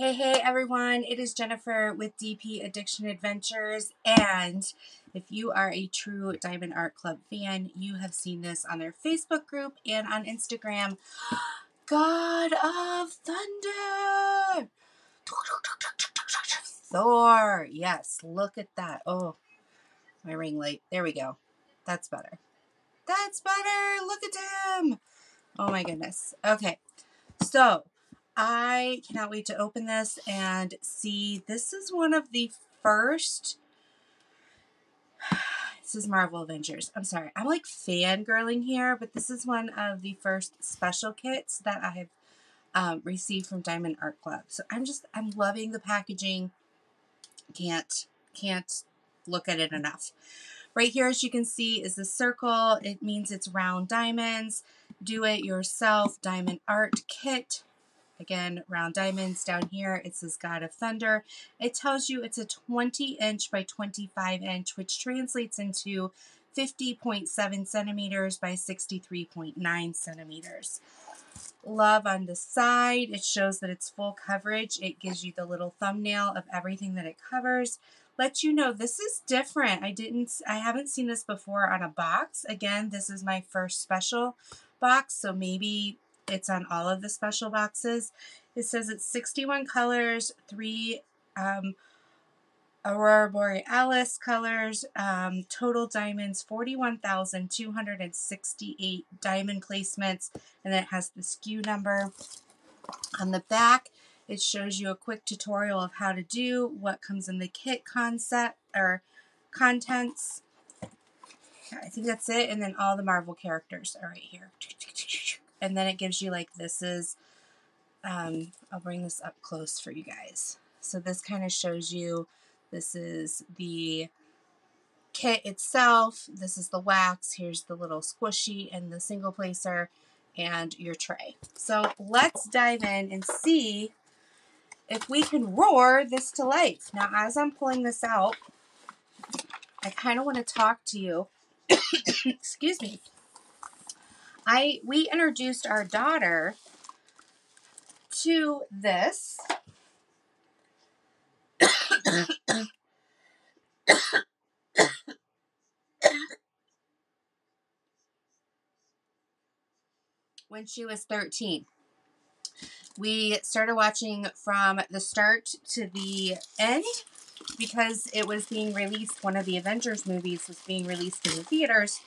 Hey, hey, everyone. It is Jennifer with DP Addiction Adventures. And if you are a true Diamond Art Club fan, you have seen this on their Facebook group and on Instagram. God of Thunder! Thor! Yes, look at that. Oh, my ring light. There we go. That's better. That's better. Look at him. Oh my goodness. Okay. So, I cannot wait to open this and see. This is one of the first. This is Marvel Avengers. I'm sorry. I'm like fangirling here, but this is one of the first special kits that I have um, received from Diamond Art Club. So I'm just, I'm loving the packaging. Can't, can't look at it enough. Right here, as you can see, is the circle. It means it's round diamonds. Do it yourself diamond art kit. Again, round diamonds down here. It says God of Thunder. It tells you it's a 20 inch by 25 inch, which translates into 50.7 centimeters by 63.9 centimeters. Love on the side. It shows that it's full coverage. It gives you the little thumbnail of everything that it covers. Let you know this is different. I didn't, I haven't seen this before on a box. Again, this is my first special box, so maybe it's on all of the special boxes. It says it's 61 colors, three um, Aurora Borealis colors, um, total diamonds 41,268 diamond placements, and then it has the SKU number. On the back, it shows you a quick tutorial of how to do what comes in the kit concept or contents. I think that's it, and then all the Marvel characters are right here and then it gives you like this is um, I'll bring this up close for you guys. So this kind of shows you this is the kit itself. This is the wax. Here's the little squishy and the single placer and your tray. So let's dive in and see if we can roar this to life. Now, as I'm pulling this out, I kind of want to talk to you. Excuse me. I we introduced our daughter to this. when she was 13. We started watching from the start to the end because it was being released. One of the Avengers movies was being released in the theaters.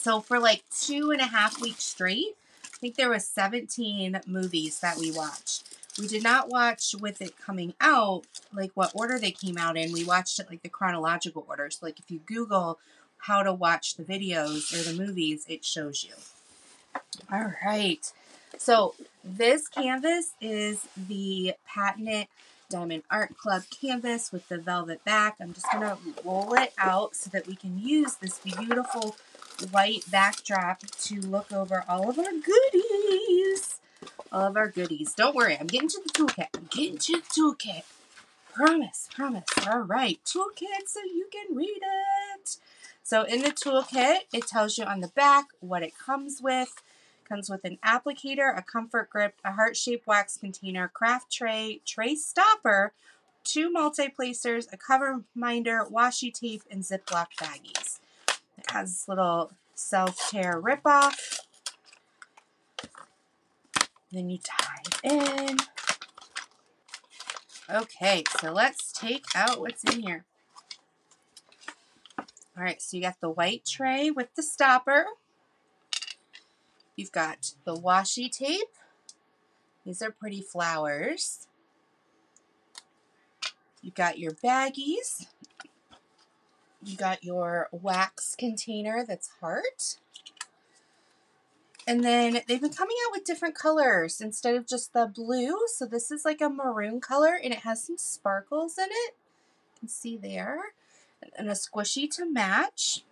So for like two and a half weeks straight, I think there was 17 movies that we watched. We did not watch with it coming out, like what order they came out in. We watched it like the chronological order. So like if you Google how to watch the videos or the movies, it shows you. All right. So this canvas is the patented Diamond Art Club canvas with the velvet back. I'm just going to roll it out so that we can use this beautiful white backdrop to look over all of our goodies. All of our goodies. Don't worry, I'm getting to the toolkit. I'm getting to the toolkit. Promise, promise. All right, toolkit so you can read it. So in the toolkit, it tells you on the back what it comes with. It comes with an applicator, a comfort grip, a heart-shaped wax container, craft tray, tray stopper, two multi-placers, a cover minder, washi tape, and Ziploc baggies. It has this little self-tear rip-off. Then you dive in. Okay, so let's take out what's in here. All right, so you got the white tray with the stopper. You've got the washi tape. These are pretty flowers. You've got your baggies. You got your wax container that's heart. And then they've been coming out with different colors instead of just the blue. So this is like a maroon color and it has some sparkles in it. You can see there. And a squishy to match.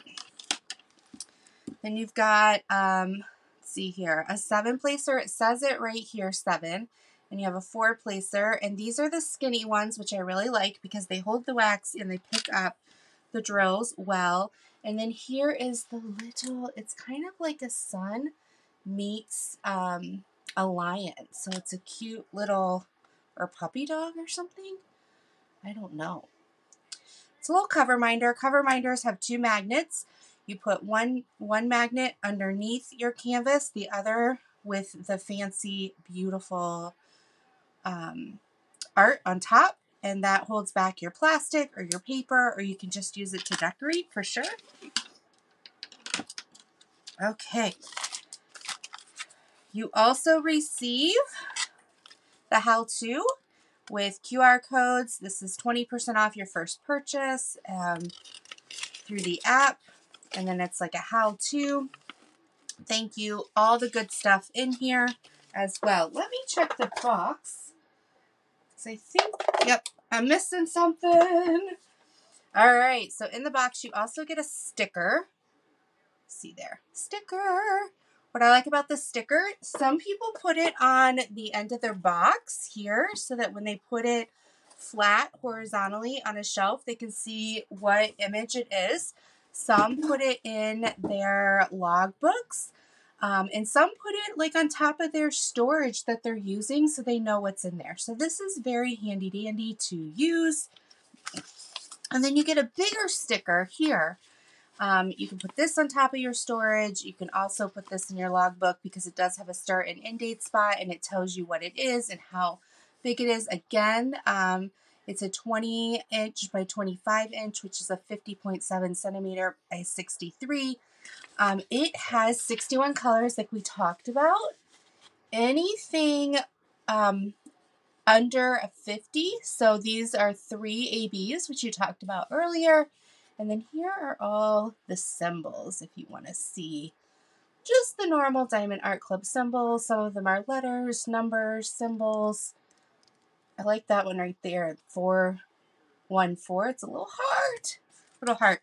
Then you've got, um, see here, a seven placer. It says it right here, seven. And you have a four placer. And these are the skinny ones, which I really like because they hold the wax and they pick up the drills well. And then here is the little, it's kind of like a sun meets um, a lion. So it's a cute little or puppy dog or something. I don't know. It's a little cover minder. Cover minders have two magnets. You put one one magnet underneath your canvas, the other with the fancy, beautiful um, art on top, and that holds back your plastic or your paper, or you can just use it to decorate for sure. Okay. You also receive the how-to with QR codes. This is 20% off your first purchase um, through the app. And then it's like a how-to. Thank you. All the good stuff in here as well. Let me check the box. I think, yep, I'm missing something. All right, so in the box, you also get a sticker. See there, sticker. What I like about the sticker, some people put it on the end of their box here so that when they put it flat horizontally on a shelf, they can see what image it is. Some put it in their log books. Um, and some put it like on top of their storage that they're using so they know what's in there. So this is very handy dandy to use. And then you get a bigger sticker here. Um, you can put this on top of your storage. You can also put this in your logbook because it does have a start and end date spot and it tells you what it is and how big it is. Again, um, it's a 20 inch by 25 inch, which is a 50.7 centimeter by 63. Um, it has 61 colors like we talked about. Anything um, under a 50, so these are three ABs, which you talked about earlier. And then here are all the symbols if you want to see just the normal Diamond Art Club symbols. Some of them are letters, numbers, symbols. I like that one right there, 414. It's a little heart, little heart.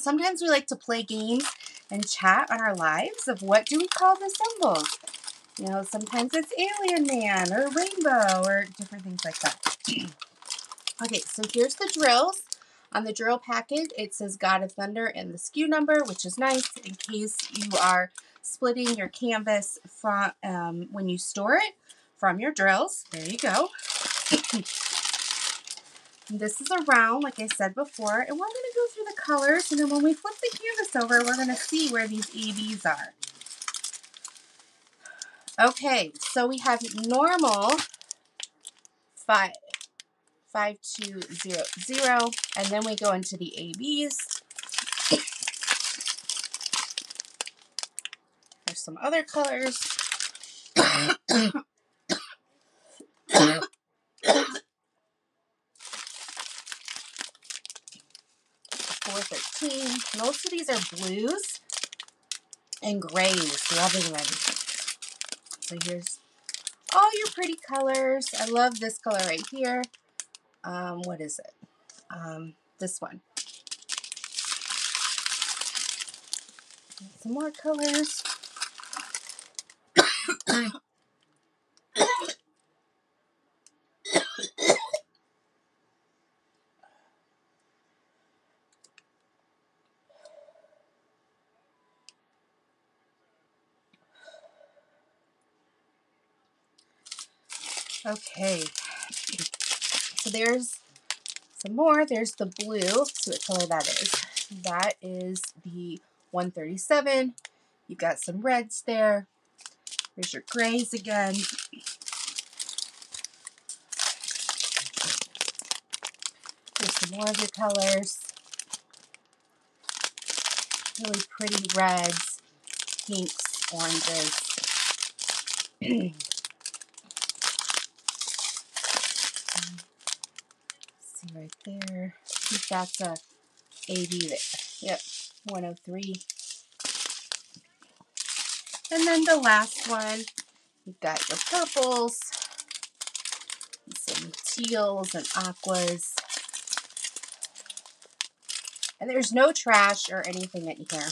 Sometimes we like to play games and chat on our lives of what do we call the symbols. You know, sometimes it's Alien Man or Rainbow or different things like that. okay, so here's the drills. On the drill packet, it says God of Thunder and the SKU number, which is nice in case you are splitting your canvas from um, when you store it from your drills. There you go. this is a round, like I said before, and we're going to go through the colors, and then when we flip the canvas over, we're going to see where these ABs are. Okay, so we have normal five, 5200, and then we go into the ABs. There's some other colors. Most of these are blues and grays. Loving them. So here's all your pretty colors. I love this color right here um, what is it? Um, this one. Some more colors. Okay, so there's some more. There's the blue. See what color that is. That is the 137. You've got some reds there. There's your grays again. There's some more of your colors. Really pretty reds, pinks, oranges. see right there. I think that's a AB there. Yep, 103. And then the last one, you've got your purples, some teals and aquas. And there's no trash or anything in here.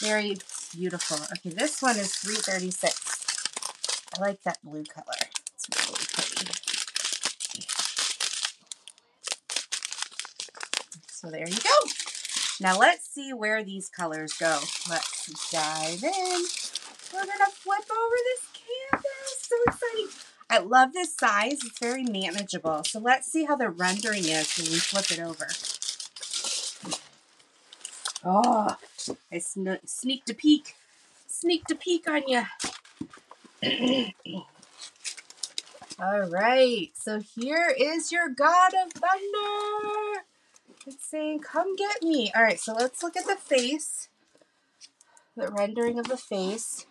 Very beautiful. Okay, this one is 336. I like that blue color. It's really So there you go. Now let's see where these colors go. Let's dive in. We're to flip over this canvas. So exciting. I love this size. It's very manageable. So let's see how the rendering is when we flip it over. Oh, I sn sneaked a peek. Sneaked a peek on you. All right, so here is your God of Thunder. It's saying, come get me. All right, so let's look at the face. The rendering of the face.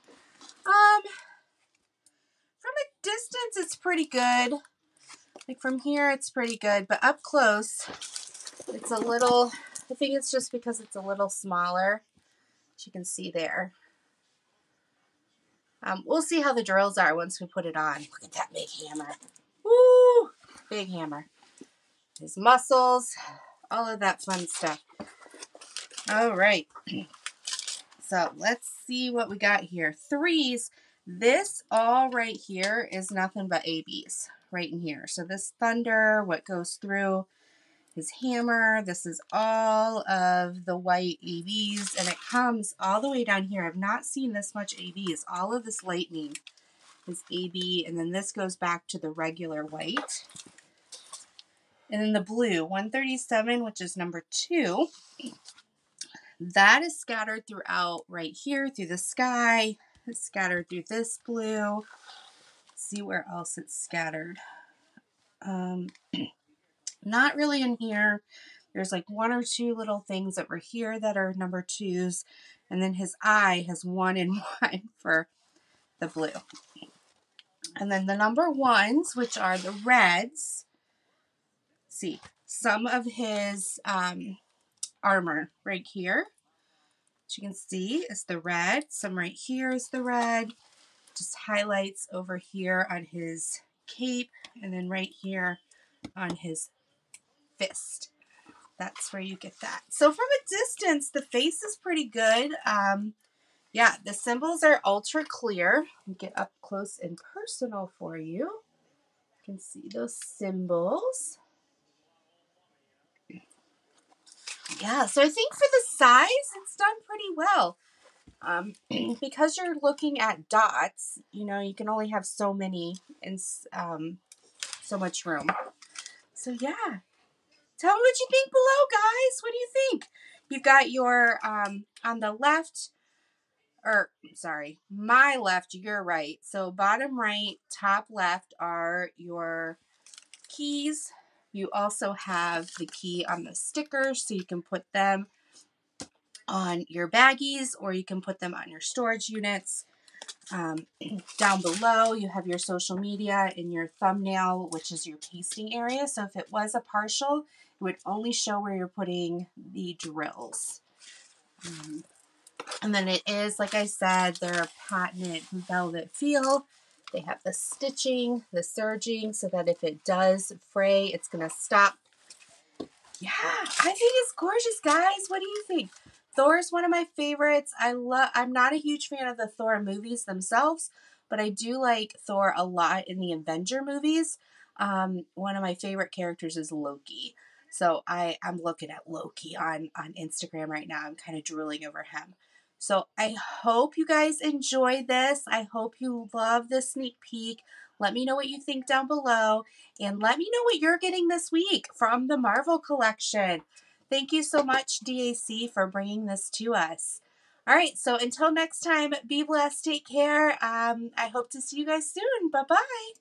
Um, from a distance, it's pretty good. Like from here, it's pretty good, but up close, it's a little, I think it's just because it's a little smaller. As you can see there. Um, we'll see how the drills are once we put it on. Look at that big hammer. Woo! Big hammer. His muscles, all of that fun stuff. All right. So let's see what we got here. Threes. This all right here is nothing but ABs right in here. So this thunder, what goes through his hammer. This is all of the white ABs, and it comes all the way down here. I've not seen this much ABs. All of this lightning is AB, and then this goes back to the regular white. And then the blue, 137, which is number two, that is scattered throughout right here through the sky. It's scattered through this blue. see where else it's scattered. Um, not really in here. There's like one or two little things that were here that are number twos. And then his eye has one and one for the blue. And then the number ones, which are the reds. See, some of his um, armor right here. As you can see is the red. Some right here is the red. Just highlights over here on his cape. And then right here on his fist. That's where you get that. So from a distance, the face is pretty good. Um, yeah, the symbols are ultra clear. Get up close and personal for you. You can see those symbols. Yeah, so I think for the size, it's done pretty well. Um, because you're looking at dots, you know, you can only have so many and um, so much room. So yeah, tell me what you think below, guys. What do you think? You've got your, um, on the left, or sorry, my left, your right. So bottom right, top left are your keys. You also have the key on the stickers, so you can put them on your baggies or you can put them on your storage units. Um, down below, you have your social media and your thumbnail, which is your pasting area. So if it was a partial, it would only show where you're putting the drills. Um, and then it is, like I said, they're a patented velvet feel. They have the stitching, the serging, so that if it does fray, it's going to stop. Yeah, I think it's gorgeous, guys. What do you think? Thor is one of my favorites. I love I'm not a huge fan of the Thor movies themselves, but I do like Thor a lot in the Avenger movies. Um, one of my favorite characters is Loki. So I, I'm looking at Loki on, on Instagram right now. I'm kind of drooling over him. So I hope you guys enjoy this. I hope you love this sneak peek. Let me know what you think down below and let me know what you're getting this week from the Marvel collection. Thank you so much, DAC, for bringing this to us. All right, so until next time, be blessed, take care. Um, I hope to see you guys soon. Bye bye.